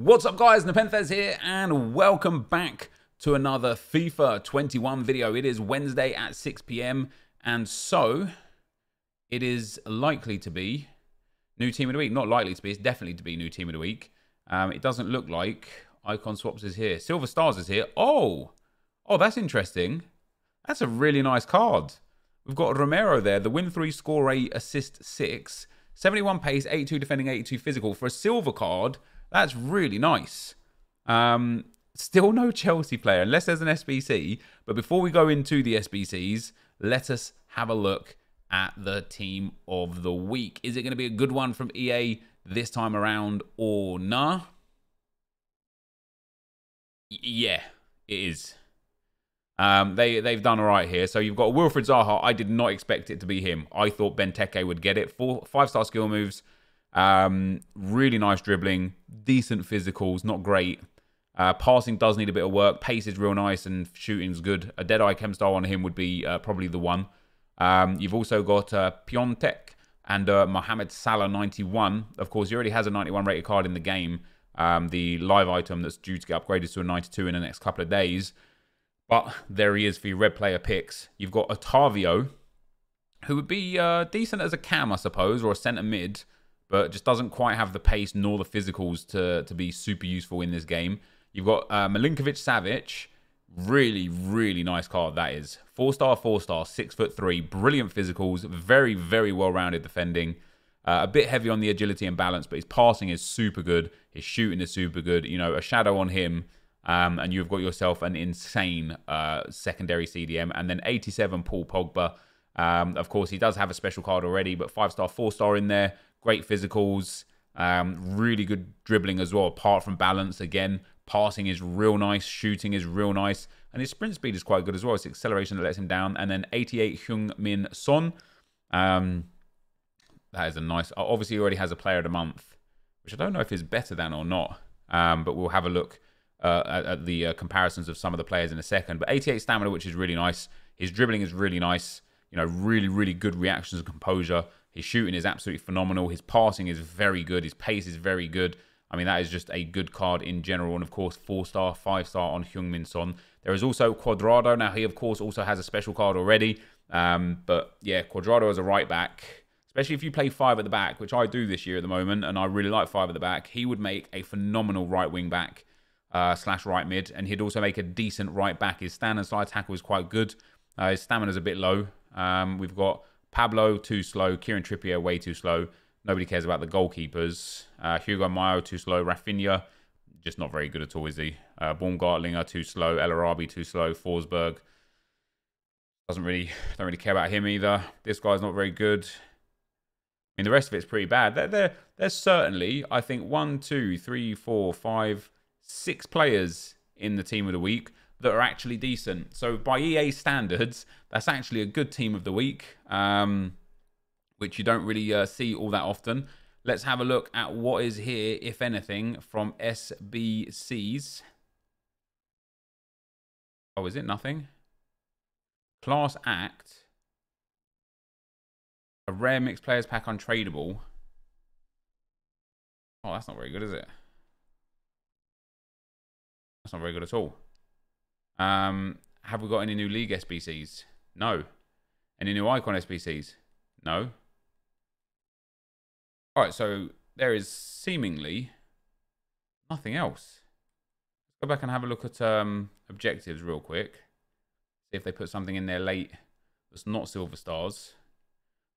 What's up guys, Nepenthez here and welcome back to another FIFA 21 video. It is Wednesday at 6pm and so it is likely to be new team of the week. Not likely to be, it's definitely to be new team of the week. Um, it doesn't look like Icon Swaps is here. Silver Stars is here. Oh, oh that's interesting. That's a really nice card. We've got Romero there, the win 3, score 8, assist 6, 71 pace, 82 defending, 82 physical. For a silver card, that's really nice. Um, still no Chelsea player, unless there's an SBC. But before we go into the SBCs, let us have a look at the team of the week. Is it going to be a good one from EA this time around or nah? Y yeah, it is. Um, they they've done all right here. So you've got Wilfred Zaha. I did not expect it to be him. I thought Benteke would get it. Four five star skill moves, um, really nice dribbling, decent physicals, not great. Uh, passing does need a bit of work. Pace is real nice and shooting's good. A Deadeye Chem style on him would be uh, probably the one. Um, you've also got uh, Piątek and uh, Mohamed Salah 91. Of course, he already has a 91 rated card in the game. Um, the live item that's due to get upgraded to a 92 in the next couple of days. But there he is for your red player picks. You've got Otavio, who would be uh, decent as a cam, I suppose, or a centre mid but just doesn't quite have the pace nor the physicals to, to be super useful in this game. You've got uh, Milinkovic Savic. Really, really nice card that is. Four star, four star, six foot three. Brilliant physicals. Very, very well rounded defending. Uh, a bit heavy on the agility and balance, but his passing is super good. His shooting is super good. You know, a shadow on him, um, and you've got yourself an insane uh, secondary CDM. And then 87 Paul Pogba. Um, of course, he does have a special card already, but five star, four star in there great physicals, um, really good dribbling as well. Apart from balance, again, passing is real nice, shooting is real nice, and his sprint speed is quite good as well. It's acceleration that lets him down. And then 88 Heung-min Son. Um, that is a nice. Obviously, he already has a player of the month, which I don't know if is better than or not. Um, but we'll have a look uh, at, at, the uh, comparisons of some of the players in a second. But 88 stamina, which is really nice. His dribbling is really nice. You know, really, really good reactions and composure. His shooting is absolutely phenomenal. His passing is very good. His pace is very good. I mean, that is just a good card in general. And of course, four star, five star on Heung-min Son. There is also Cuadrado. Now, he, of course, also has a special card already. Um, but yeah, Cuadrado as a right back, especially if you play five at the back, which I do this year at the moment, and I really like five at the back, he would make a phenomenal right wing back uh, slash right mid. And he'd also make a decent right back. His stand and slide tackle is quite good. Uh, his stamina is a bit low. Um, we've got Pablo, too slow. Kieran Trippier, way too slow. Nobody cares about the goalkeepers. Uh, Hugo Mayo, too slow. Rafinha, just not very good at all, is he? Uh, Baumgartlinger, too slow. El Arabi, too slow. Forsberg, doesn't really, don't really care about him either. This guy's not very good. I mean, the rest of it's pretty bad. There, there, there's certainly, I think, one, two, three, four, five, six players in the team of the week that are actually decent. So by EA standards, that's actually a good team of the week, um, which you don't really uh, see all that often. Let's have a look at what is here, if anything, from SBCs. Oh, is it nothing? Class Act. A rare mixed players pack untradeable. Oh, that's not very good, is it? That's not very good at all. Um, have we got any new league SBCs? No. Any new icon SBCs? No. All right, so there is seemingly nothing else. Let's go back and have a look at um, objectives real quick. See if they put something in there late that's not silver stars.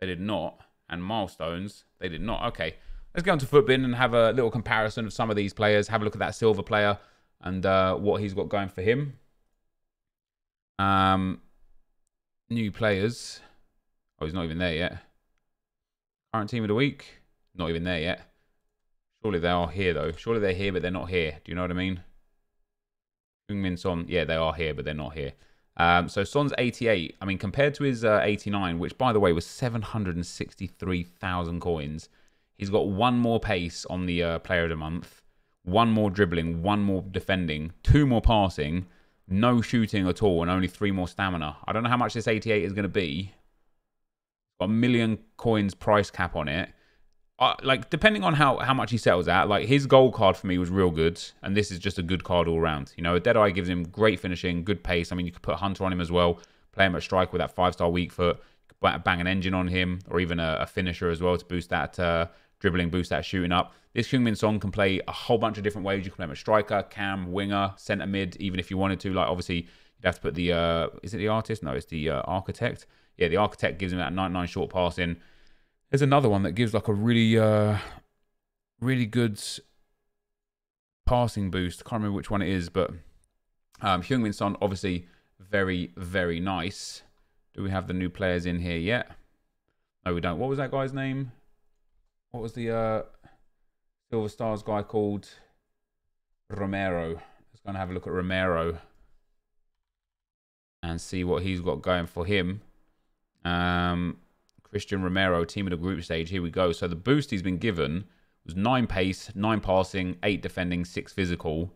They did not. And milestones, they did not. Okay, let's go into Futbin and have a little comparison of some of these players. Have a look at that silver player and uh, what he's got going for him. Um, new players. Oh, he's not even there yet. Current team of the week. Not even there yet. Surely they are here, though. Surely they're here, but they're not here. Do you know what I mean? Heung-min Son. Yeah, they are here, but they're not here. Um, so Son's 88. I mean, compared to his uh, 89, which, by the way, was 763,000 coins, he's got one more pace on the uh, player of the month, one more dribbling, one more defending, two more passing, no shooting at all, and only three more stamina. I don't know how much this 88 is going to be. Got a million coins price cap on it. uh, like depending on how how much he settles at, like his goal card for me was real good, and this is just a good card all round. You know, a Deadeye gives him great finishing, good pace. I mean, you could put Hunter on him as well, play him at strike with that five star weak foot, bang an engine on him, or even a, a finisher as well to boost that uh, dribbling, boost that shooting up. This Heung-min Son can play a whole bunch of different ways. You can play him a striker, cam, winger, centre mid, even if you wanted to. Like obviously, you'd have to put the uh, is it the artist? No, it's the uh, architect. Yeah, the architect gives him that 99 short passing. There's another one that gives like a really uh, really good passing boost. Can't remember which one it is, but um, Heung-min Son obviously very very nice. Do we have the new players in here yet? No, we don't. What was that guy's name? What was the uh, Silver Stars guy called? Romero. Let's go and have a look at Romero and see what he's got going for him. Um, Cristian Romero, team of the group stage. Here we go. So the boost he's been given was nine pace, nine passing, eight defending, six physical.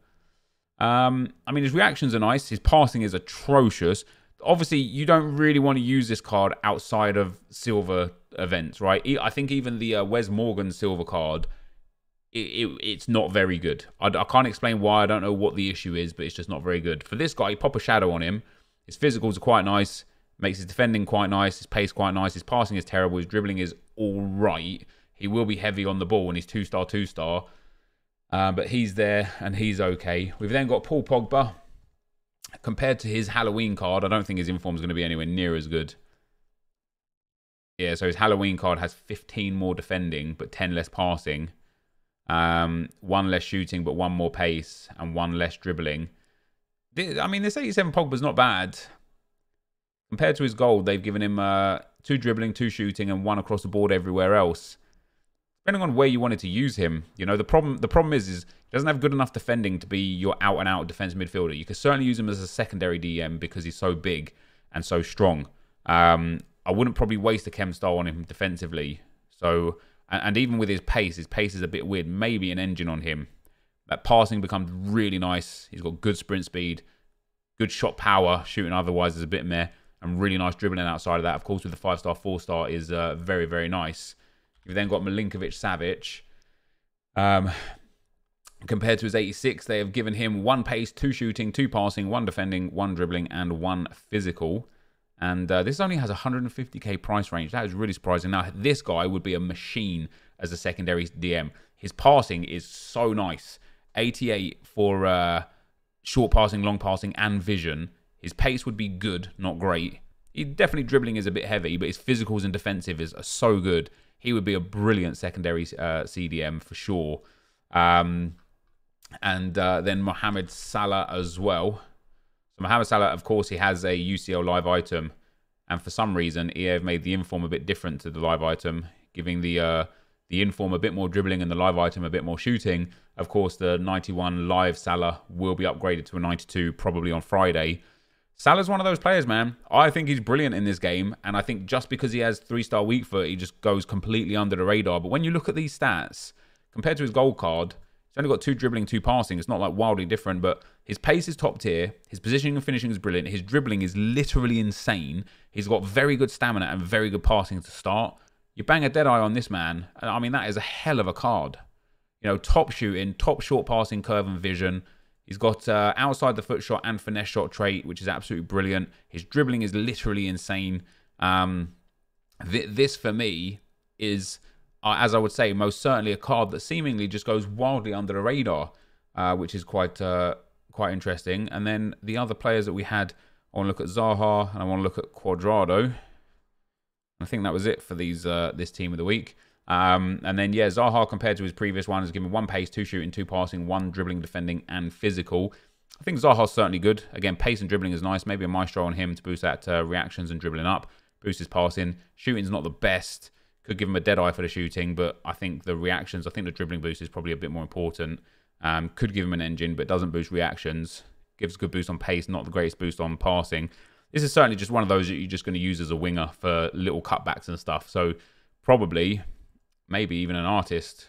Um, I mean, his reactions are nice. His passing is atrocious. Obviously, you don't really want to use this card outside of silver events, right? I think even the uh, Wes Morgan silver card, it, it, it's not very good. I, I can't explain why. I don't know what the issue is, but it's just not very good. For this guy, pop a shadow on him. His physicals are quite nice. Makes his defending quite nice. His pace quite nice. His passing is terrible. His dribbling is all right. He will be heavy on the ball and he's two star, two star. Um, but he's there and he's okay. We've then got Paul Pogba. Compared to his Halloween card, I don't think his inform is going to be anywhere near as good. Yeah, so his Halloween card has 15 more defending, but 10 less passing. Um, one less shooting, but one more pace, and one less dribbling. I mean, this 87 Pogba's not bad. Compared to his gold, they've given him uh, two dribbling, two shooting, and one across the board everywhere else. Depending on where you wanted to use him, you know the problem. The problem is, is he doesn't have good enough defending to be your out and out defense midfielder. You could certainly use him as a secondary DM because he's so big and so strong. Um, I wouldn't probably waste a chem style on him defensively. So, and, and even with his pace, his pace is a bit weird. Maybe an engine on him. That passing becomes really nice. He's got good sprint speed, good shot power. Shooting otherwise is a bit meh and really nice dribbling outside of that. Of course, with the five star, four star is uh, very, very nice. You've then got Milinkovic Savic. Um, compared to his 86, they have given him one pace, two shooting, two passing, one defending, one dribbling, and one physical. And uh, this only has 150k price range. That is really surprising. Now, this guy would be a machine as a secondary DM. His passing is so nice. 88 for uh, short passing, long passing, and vision. His pace would be good, not great. He definitely dribbling is a bit heavy, but his physicals and defensive is are so good. He would be a brilliant secondary uh, CDM for sure. Um, and uh, then Mohamed Salah as well. Mohamed Salah, of course, he has a UCL live item, and for some reason, EA have made the inform a bit different to the live item, giving the uh, the inform a bit more dribbling and the live item a bit more shooting. Of course, the 91 live Salah will be upgraded to a 92 probably on Friday. Salah's one of those players, man. I think he's brilliant in this game, and I think just because he has three-star weak foot, he just goes completely under the radar. But when you look at these stats, compared to his gold card, he's only got two dribbling, two passing. It's not like wildly different, but his pace is top tier. His positioning and finishing is brilliant. His dribbling is literally insane. He's got very good stamina and very good passing to start. You bang a dead eye on this man, I mean, that is a hell of a card. You know, top shooting, top short passing curve and vision. He's got uh, outside the foot shot and finesse shot trait, which is absolutely brilliant. His dribbling is literally insane. Um, th- this for me is, uh, as I would say, most certainly a card that seemingly just goes wildly under the radar, uh, which is quite uh, quite interesting. And then the other players that we had, I want to look at Zaha and I want to look at Cuadrado. I think that was it for these uh, this team of the week. Um, and then, yeah, Zaha compared to his previous one has given one pace, two shooting, two passing, one dribbling, defending, and physical. I think Zaha's certainly good. Again, pace and dribbling is nice. Maybe a maestro on him to boost that uh, reactions and dribbling up, boost his passing. Shooting's not the best. Could give him a dead eye for the shooting, but I think the reactions, I think the dribbling boost is probably a bit more important. Um, could give him an engine, but doesn't boost reactions. Gives a good boost on pace, not the greatest boost on passing. This is certainly just one of those that you're just going to use as a winger for little cutbacks and stuff. So probably maybe even an artist.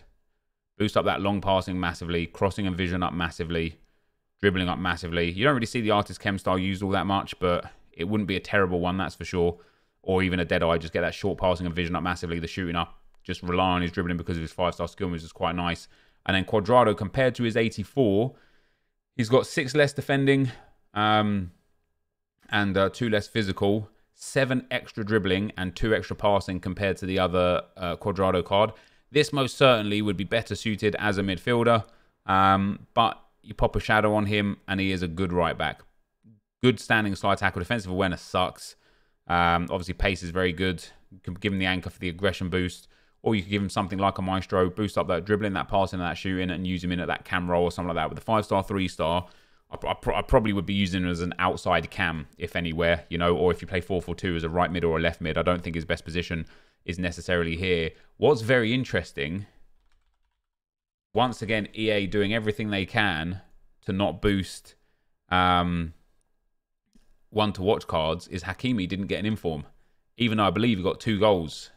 Boost up that long passing massively, crossing and vision up massively, dribbling up massively. You don't really see the artist chem style used all that much, but it wouldn't be a terrible one, that's for sure. Or even a dead eye, just get that short passing and vision up massively, the shooting up just rely on his dribbling because of his five star skill moves is quite nice. And then Cuadrado, compared to his 84, he's got six less defending um, and uh, two less physical, seven extra dribbling, and two extra passing compared to the other uh, Cuadrado card. This most certainly would be better suited as a midfielder, um, but you pop a shadow on him, and he is a good right back. Good standing slide tackle. Defensive awareness sucks. Um, obviously, pace is very good. You can give him the anchor for the aggression boost, or you could give him something like a maestro, boost up that dribbling, that passing, that shooting, and use him in at that cam role or something like that. With a five star, three star, I, I, I, probably would be using him as an outside cam, if anywhere, you know, or if you play 4 4 2 as a right mid or a left mid. I don't think his best position is necessarily here. What's very interesting, once again, EA doing everything they can to not boost um, one to watch cards is Hakimi didn't get an inform, even though I believe he got two goals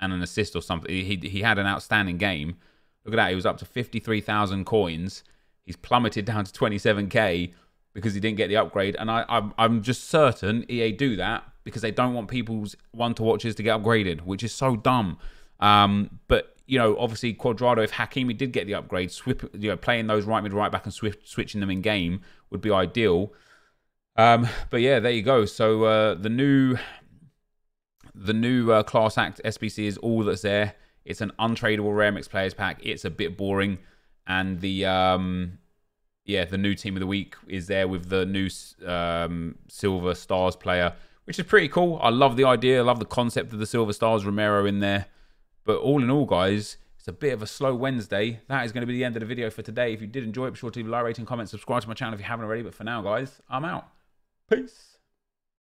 and an assist or something. He, he had an outstanding game. Look at that. He was up to 53,000 coins. He's plummeted down to 27k because he didn't get the upgrade. And I, I'm, I'm just certain EA do that because they don't want people's one to watches to get upgraded, which is so dumb. Um, but you know, obviously Cuadrado, if Hakimi did get the upgrade, swip, you know, playing those right mid, right back, and swift, switching them in game would be ideal. Um, but yeah, there you go. So uh, the new the new uh, class act SBC is all that's there. It's an untradeable rare mix players pack. It's a bit boring, and the um, yeah, the new team of the week is there with the new um, silver stars player which is pretty cool. I love the idea. I love the concept of the Silver Stars Romero in there. But all in all, guys, it's a bit of a slow Wednesday. That is going to be the end of the video for today. If you did enjoy it, be sure to leave a like, rating, comment, subscribe to my channel if you haven't already. But for now, guys, I'm out. Peace.